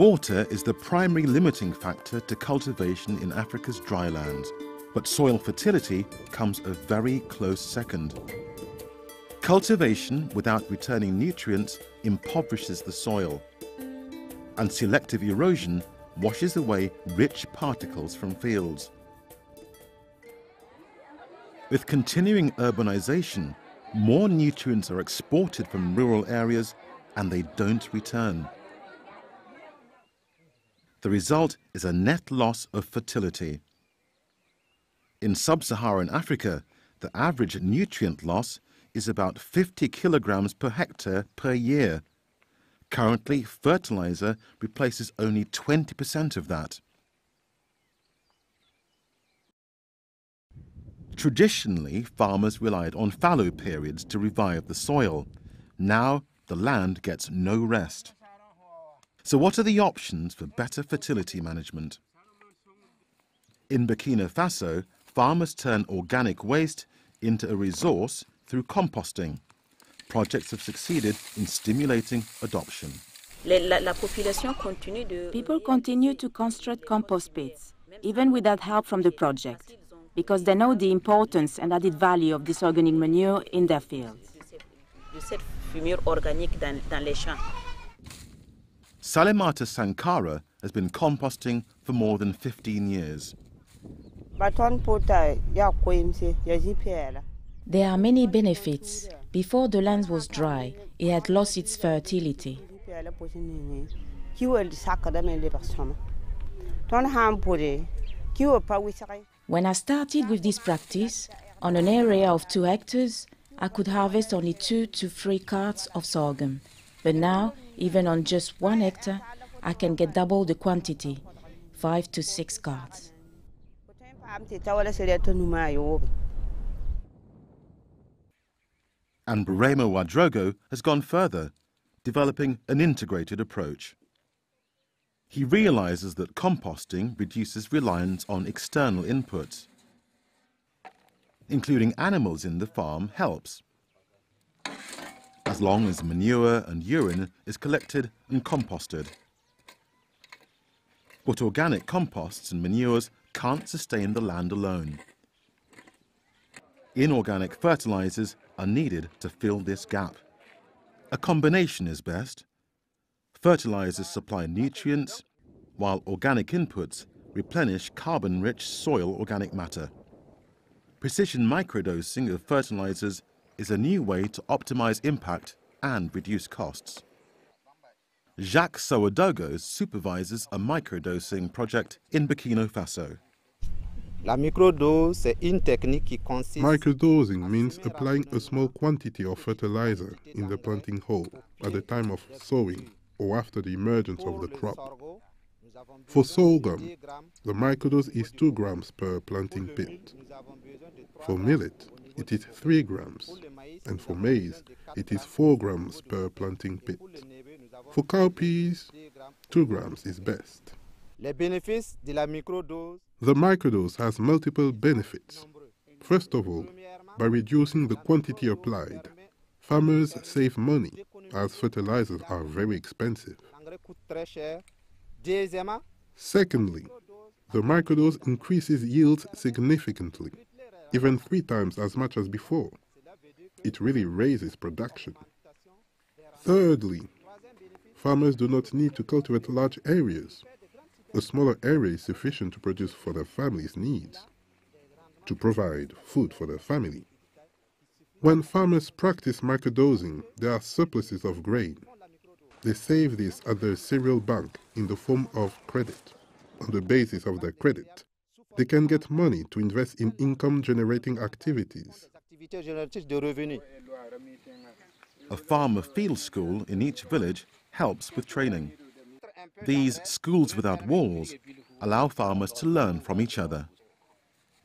Water is the primary limiting factor to cultivation in Africa's drylands, but soil fertility comes a very close second. Cultivation without returning nutrients impoverishes the soil, and selective erosion washes away rich particles from fields. With continuing urbanization, more nutrients are exported from rural areas and they don't return. The result is a net loss of fertility. In sub-Saharan Africa, the average nutrient loss is about 50 kilograms per hectare per year. Currently, fertilizer replaces only 20% of that. Traditionally, farmers relied on fallow periods to revive the soil. Now, the land gets no rest. So what are the options for better fertility management? In Burkina Faso, farmers turn organic waste into a resource through composting. Projects have succeeded in stimulating adoption. People continue to construct compost pits, even without help from the project, because they know the importance and added value of this organic manure in their fields. Salimata Sankara has been composting for more than 15 years. There are many benefits. Before the land was dry, it had lost its fertility. When I started with this practice, on an area of two hectares, I could harvest only two to three carts of sorghum. But now even on just one hectare, I can get double the quantity, five to six cards. And Burema Ouedraogo has gone further, developing an integrated approach. He realizes that composting reduces reliance on external inputs. Including animals in the farm helps as long as manure and urine is collected and composted. But organic composts and manures can't sustain the land alone. Inorganic fertilizers are needed to fill this gap. A combination is best. Fertilizers supply nutrients, while organic inputs replenish carbon-rich soil organic matter. Precision microdosing of fertilizers is a new way to optimize impact and reduce costs. Jacques Sawadogo supervises a microdosing project in Burkina Faso. Microdosing means applying a small quantity of fertilizer in the planting hole at the time of sowing or after the emergence of the crop. For sorghum, the microdose is 2 grams per planting pit. For millet, it is 3 grams, and for maize, it is 4 grams per planting pit. For cowpeas, 2 grams is best. The microdose has multiple benefits. First of all, by reducing the quantity applied, farmers save money as fertilizers are very expensive. Secondly, the microdose increases yields significantly even three times as much as before. It really raises production. Thirdly, farmers do not need to cultivate large areas. A smaller area is sufficient to produce for their family's needs, to provide food for their family. When farmers practice microdosing, there are surpluses of grain. They save this at their cereal bank in the form of credit. On the basis of their credit, they can get money to invest in income generating activities. A farmer field school in each village helps with training. These schools without walls allow farmers to learn from each other.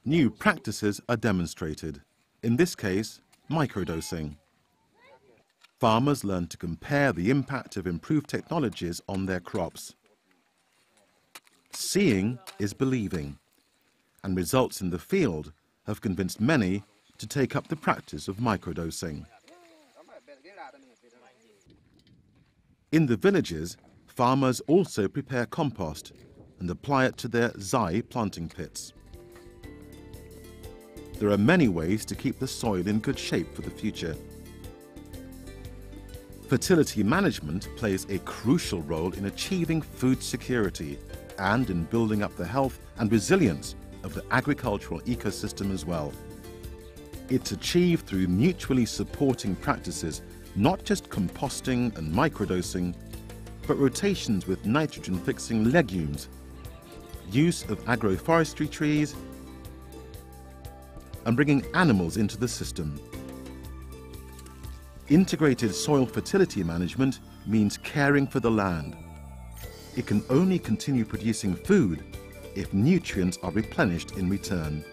New practices are demonstrated, in this case, microdosing. Farmers learn to compare the impact of improved technologies on their crops. Seeing is believing and results in the field have convinced many to take up the practice of microdosing. In the villages, Farmers also prepare compost and apply it to their zai planting pits. There are many ways to keep the soil in good shape for the future. Fertility management plays a crucial role in achieving food security and in building up the health and resilience of the agricultural ecosystem as well. It's achieved through mutually supporting practices, not just composting and microdosing, but rotations with nitrogen-fixing legumes, use of agroforestry trees, and bringing animals into the system. Integrated soil fertility management means caring for the land. It can only continue producing food if nutrients are replenished in return.